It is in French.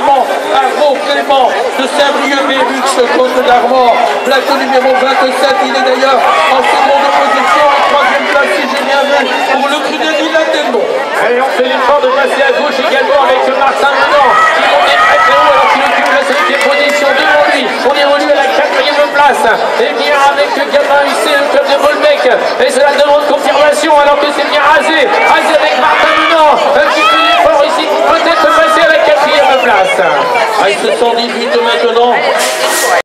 Clément de Saint-Brieuc-Bérux, Côte d'Armor. Plateau numéro 27, il est d'ailleurs en seconde position, en troisième place si j'ai bien vu, pour le cru de Lille Allez, on fait l'effort de passer à gauche également avec Martin Menant qui monte très très haut alors qu'il occupe la cinquième position devant lui. On évolue à la quatrième place. Et bien avec Gabin Hussé, le club de Volbec. Et cela demande confirmation alors que c'est bien rasé. Rasé avec Martin Menant qui fait l'effort ici pour peut-être passer à la quatrième place. Ah, ils se sont 18 maintenant.